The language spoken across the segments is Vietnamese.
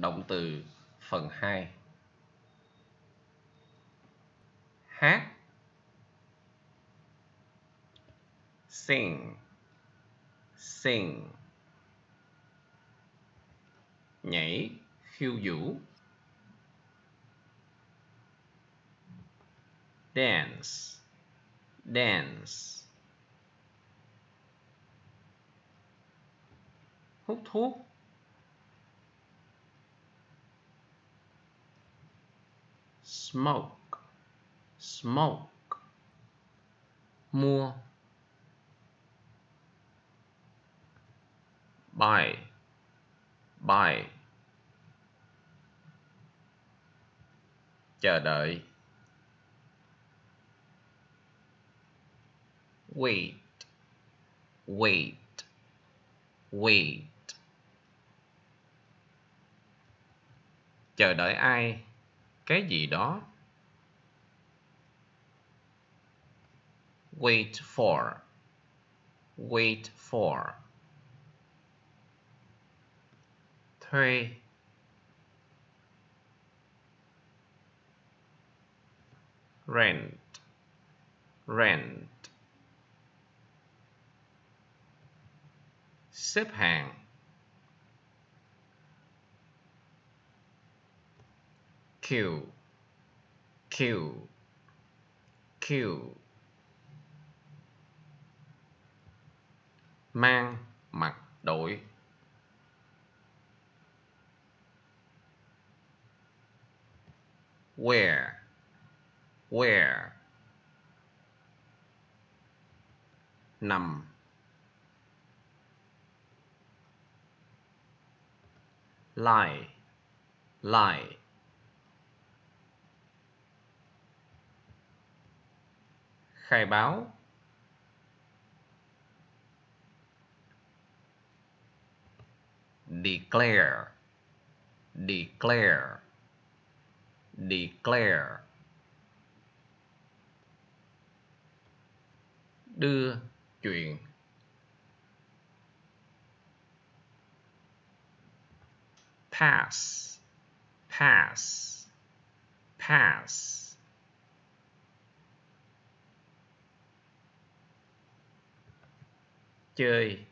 động từ phần 2 hát. Sing. Sing. Nhảy khiêu vũ. Dance. Dance. Hút thuốc. Smoke. Smoke. Mua. Buy. Buy. Chờ đợi. Wait. Wait. Wait. Chờ đợi ai? Cái gì đó. Wait for. Wait for. Thuê. Rent. Rent. Xếp hàng q, q, queue mang mặc đội where, where, nằm. Lie. Lie. Khai báo. Declare. Declare. Declare. Đưa chuyện. Pass. Pass. Pass. Chơi.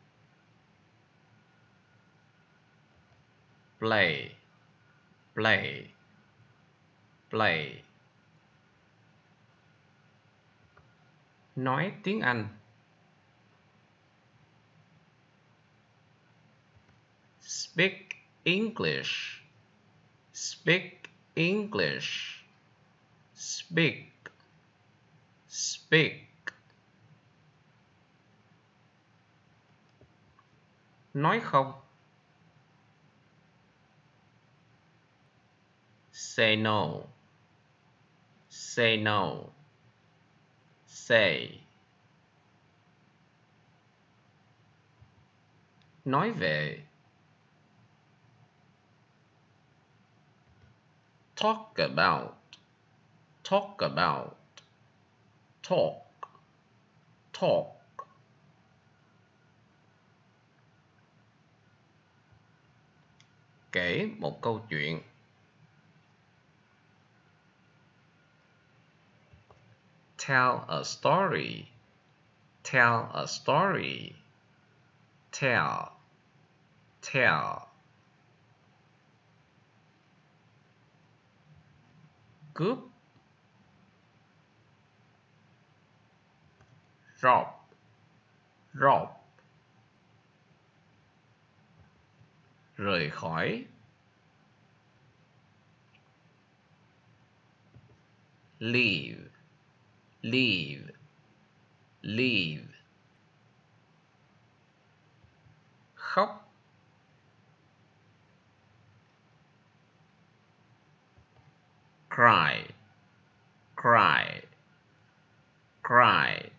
Play. Play. Play. Nói tiếng Anh. Speak English. Speak English. Speak. Speak. Nói không? Say no. Say no. Say. Nói về. Talk about. Talk about. Talk. Talk kể một câu chuyện. Tell a story. Tell a story. Tell. Tell. Cướp rob rob rời khỏi. Leave leave leave. Khóc. Cry cry cry.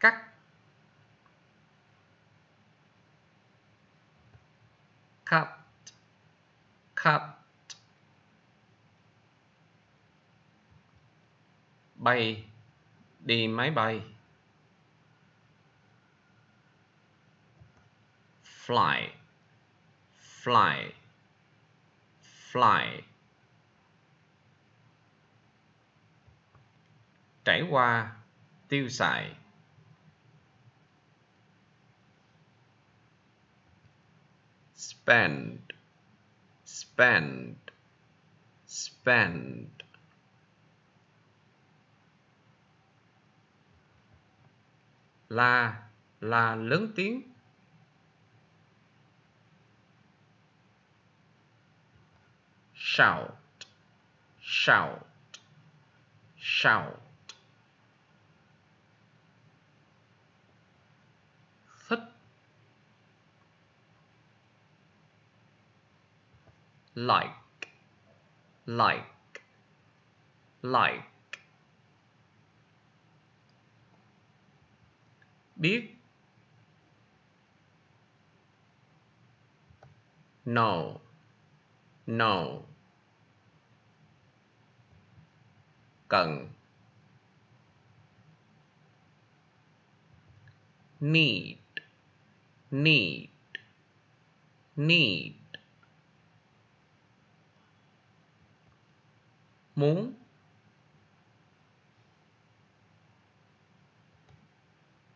Cắt. Cut cut bay. Đi máy bay. Fly. Fly. Fly. Trải qua tiêu xài. Spend spend spend. La là lớn tiếng. Shout shout shout. Like. Like. Like. Biết no. No. Cần need. Need. Need muốn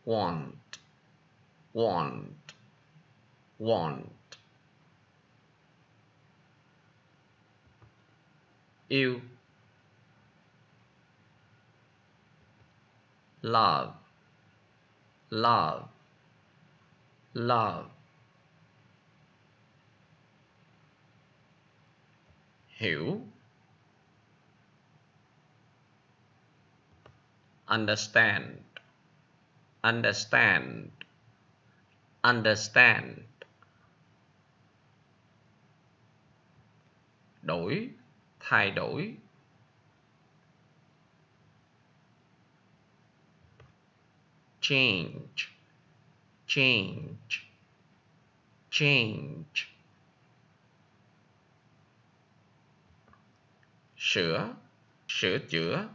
want. Want. Want. Yêu love. Love. Love. Hiểu understand understand understand. Đổi thay đổi. Change change change. Sửa sửa chữa.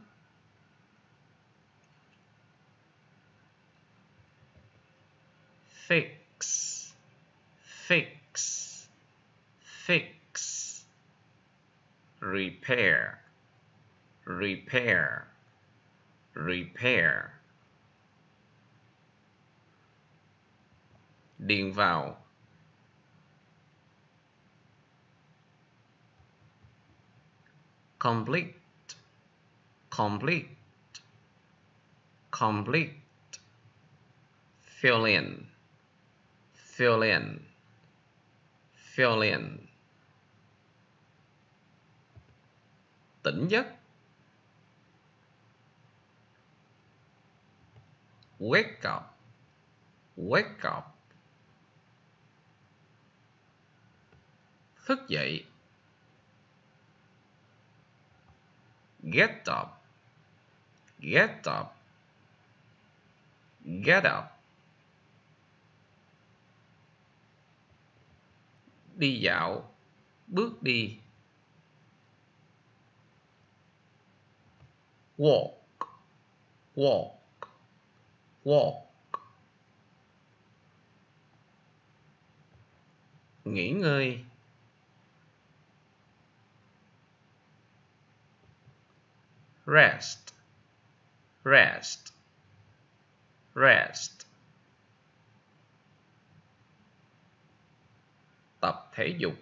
Fix fix fix repair repair repair. Điền vào complete complete complete. Fill in fill in. Fill in. Tỉnh giấc. Wake up. Wake up. Thức dậy. Get up. Get up. Get up. Đi dạo bước đi. Walk walk walk. Nghỉ ngơi. Rest rest rest. Tập thể dục.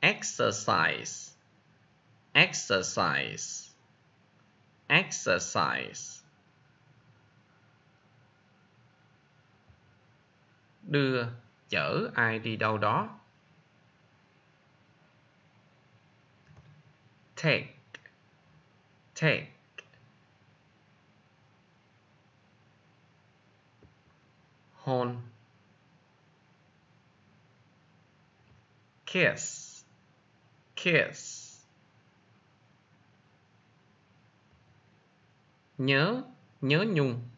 Exercise. Exercise. Exercise. Đưa chở ai đi đâu đó. Take. Take. Hôn. Kiss. Kiss. Nhớ nhớ nhung.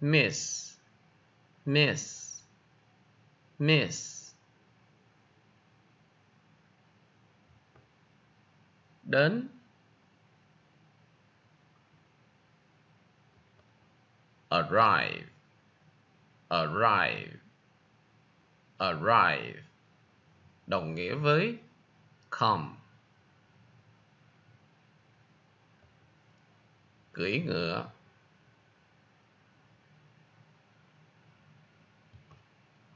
Miss. Miss. Miss. Đến. Arrive arrive arrive. Đồng nghĩa với come. Cưỡi ngựa.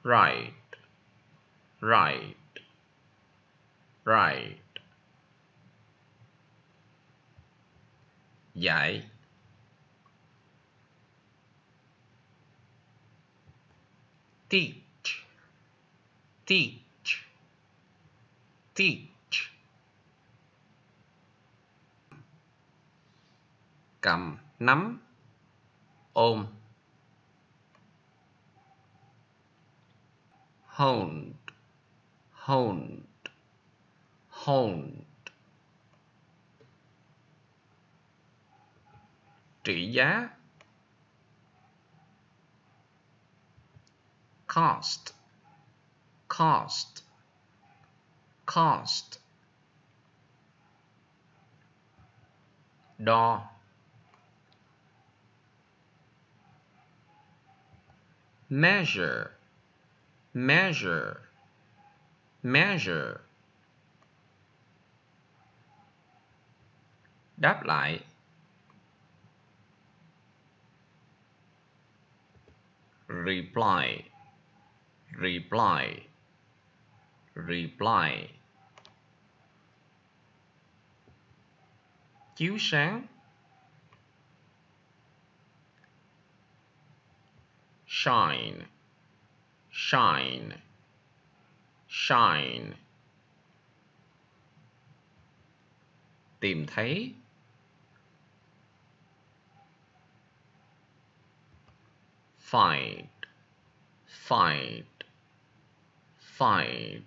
Right right right dạy teach. Teach. Teach. Cầm nắm ôm. Hold hold hold trị giá cost cost cost. Đo measure measure measure. Đáp lại. Reply reply. Reply. Chiếu sáng shine. Shine. Shine. Tìm thấy. Find. Find find